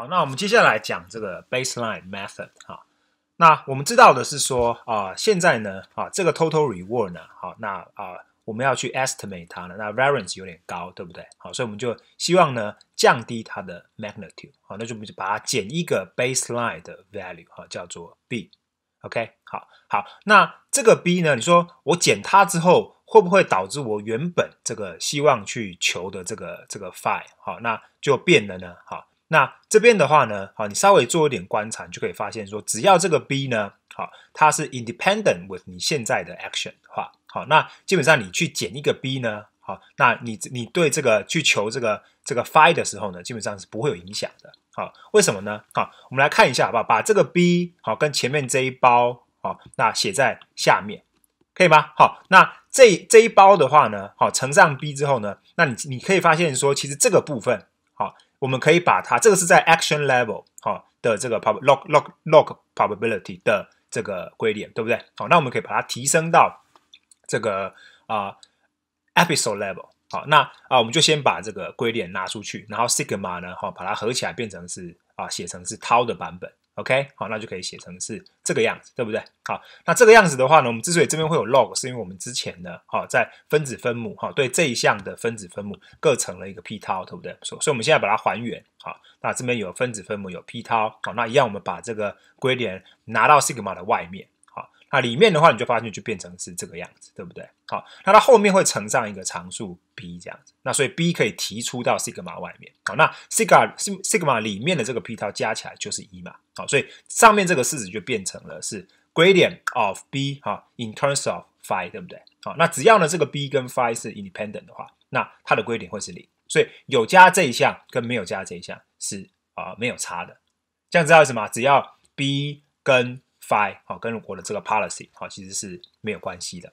好，那我们接下来讲这个 baseline method 哈。那我们知道的是说啊，现在呢啊，这个 total reward 呢，好，那啊，我们要去 estimate 它呢，那 variance 有点高，对不对？好，所以我们就希望呢降低它的 magnitude，好，那就把它减一个 baseline 的 value，哈，叫做 b。OK，好，好，那这个 b 呢，你说我减它之后，会不会导致我原本这个希望去求的这个这个 phi，好，那就变了呢？好。那这边的话呢，好，你稍微做一点观察，你就可以发现说，只要这个 B 呢，好，它是 independent with 你现在的 action 的话，好，那基本上你去减一个 B 呢，好，那你你对这个去求这个这个 phi 的时候呢，基本上是不会有影响的，好，为什么呢？好，我们来看一下好不好？把这个 B 好跟前面这一包好，那写在下面，可以吗？好，那这这一包的话呢，好，乘上 B 之后呢，那你你可以发现说，其实这个部分。我们可以把它，这个是在 action level 哈的这个 prob log log log probability 的这个归点，对不对？好，那我们可以把它提升到这个啊 episode level 好，那啊我们就先把这个归点拿出去，然后 sigma 呢哈把它合起来变成是啊写成是 tau 的版本。OK，好，那就可以写成是这个样子，对不对？好，那这个样子的话呢，我们之所以这边会有 log，是因为我们之前呢，好，在分子分母，哈，对这一项的分子分母各成了一个 p 涛，对不对？所所以我们现在把它还原，好，那这边有分子分母有 p 涛，好，那一样我们把这个归点拿到 sigma 的外面。那里面的话，你就发现就变成是这个样子，对不对？好，那它后面会乘上一个常数 b 这样子，那所以 b 可以提出到 sigma 外面。好，那 sigma sigma 里面的这个 p 套加起来就是一嘛。好，所以上面这个式子就变成了是 gradient of b 哈 in terms of phi，对不对？好，那只要呢这个 b 跟 phi 是 independent 的话，那它的归点会是零。所以有加这一项跟没有加这一项是啊没有差的。这样知道意思吗？只要 b 跟 phi 好，跟我的这个 policy 好，其实是没有关系的。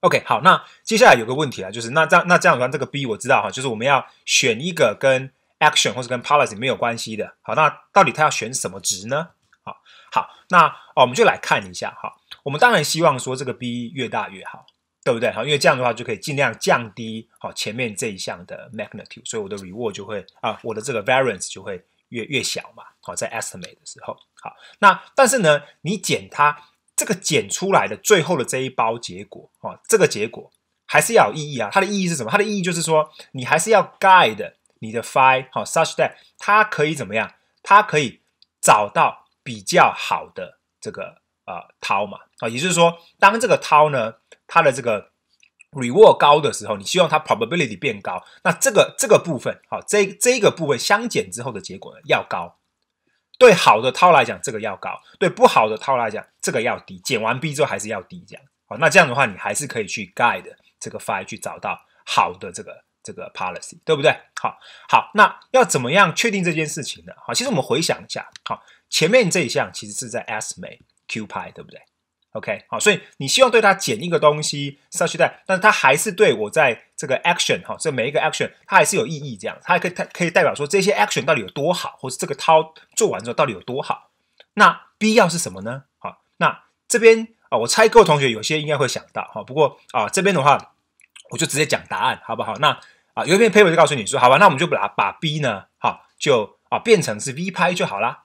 OK，好，那接下来有个问题啊，就是那这样那这样的话，这个 B 我知道哈，就是我们要选一个跟 action 或者跟 policy 没有关系的。好，那到底它要选什么值呢？好，好，那哦，我们就来看一下哈。我们当然希望说这个 B 越大越好，对不对？好，因为这样的话就可以尽量降低好前面这一项的 magnitude，所以我的 reward 就会啊，我的这个 variance 就会越越小嘛。好，在 estimate 的时候。好，那但是呢，你减它这个减出来的最后的这一包结果，哦，这个结果还是要有意义啊。它的意义是什么？它的意义就是说，你还是要 guide 你的 phi 好 such that 它可以怎么样？它可以找到比较好的这个呃涛嘛啊，也就是说，当这个涛呢，它的这个 reward 高的时候，你希望它 probability 变高，那这个这个部分好，这这一个部分相减之后的结果呢要高。对好的套来讲，这个要高；对不好的套来讲，这个要低。减完 B 之后还是要低，这样好。那这样的话，你还是可以去 guide 这个 Five 去找到好的这个这个 policy，对不对？好，好，那要怎么样确定这件事情呢？好，其实我们回想一下，好，前面这一项其实是在 S 美 q 派对不对？OK，好，所以你希望对它减一个东西，such that，但是它还是对我在这个 action 哈，这每一个 action 它还是有意义，这样，它还可以它可以代表说这些 action 到底有多好，或者这个涛做完之后到底有多好。那 B 要是什么呢？好，那这边啊，我猜各位同学有些应该会想到哈，不过啊这边的话，我就直接讲答案好不好？那啊有一篇 paper 就告诉你说，好吧，那我们就把把 B 呢，好就啊变成是 V 拍就好啦。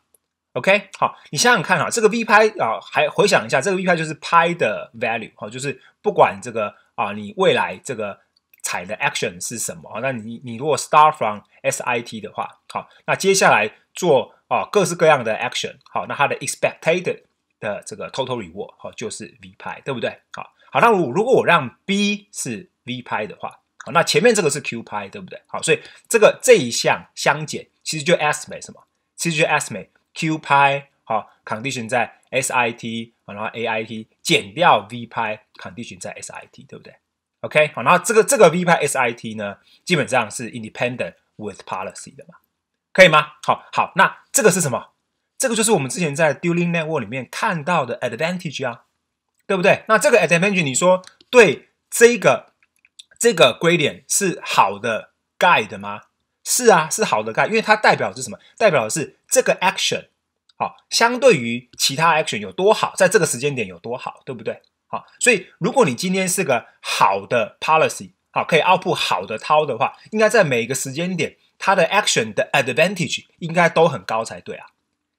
OK，好，你想想看哈，这个 V 拍啊，还回想一下，这个 V 拍就是拍的 value，好，就是不管这个啊，你未来这个踩的 action 是什么啊，那你你如果 start from SIT 的话，好，那接下来做啊各式各样的 action，好，那它的 expected 的这个 total reward 好就是 V 拍，对不对？好，好，那如如果我让 B 是 V 拍的话，好，那前面这个是 Q 拍，对不对？好，所以这个这一项相减，其实就 estimate 什么？其实就 estimate。Q 拍好，condition 在 SIT，然后 AIT 减掉 V 拍 condition 在 SIT，对不对？OK，好，然后这个这个 V 拍 SIT 呢，基本上是 independent with policy 的嘛，可以吗？好，好，那这个是什么？这个就是我们之前在 Dueling Network 里面看到的 advantage 啊，对不对？那这个 advantage 你说对这个这个归点是好的 guide 吗？是啊，是好的概，因为它代表是什么？代表的是这个 action 好，相对于其他 action 有多好，在这个时间点有多好，对不对？好，所以如果你今天是个好的 policy 好，可以 output 好的涛的话，应该在每一个时间点它的 action 的 advantage 应该都很高才对啊，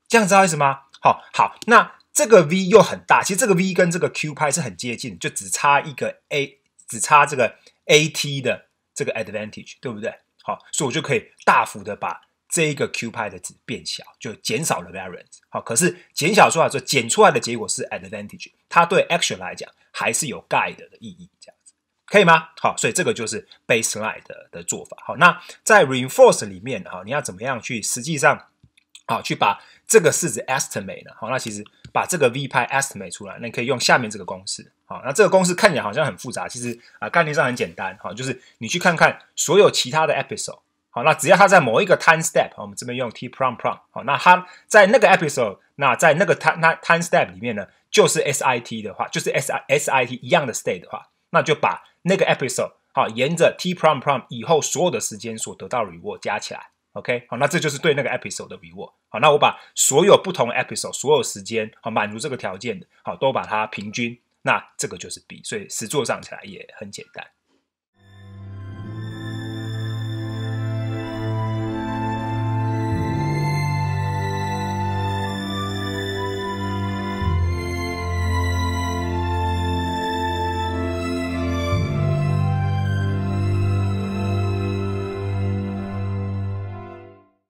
这样知道意思吗？好，好，那这个 v 又很大，其实这个 v 跟这个 q 派是很接近，就只差一个 a，只差这个 at 的这个 advantage，对不对？好，所以我就可以大幅的把这一个 q 派的值变小，就减少了 variance。好，可是减小出来之后，减出来的结果是 advantage，它对 action 来讲还是有 guide 的意义，这样子可以吗？好，所以这个就是 baseline 的的做法。好，那在 reinforce 里面，哈，你要怎么样去实际上，好，去把这个式子 estimate 呢？好，那其实把这个 v 派 estimate 出来，那你可以用下面这个公式。好，那这个公式看起来好像很复杂，其实啊概念上很简单。好，就是你去看看所有其他的 episode。好，那只要它在某一个 time step，我们这边用 t prom prom。好，那它在那个 episode，那在那个 time 那 time step 里面呢，就是 sit 的话，就是 s i sit 一样的 state 的话，那就把那个 episode 好沿着 t prom prom 以后所有的时间所得到 reward 加起来。OK，好，那这就是对那个 episode 的 reward。好，那我把所有不同 episode 所有时间好满足这个条件的，好都把它平均，那这个就是 B，所以实做上起来也很简单。